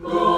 Lord.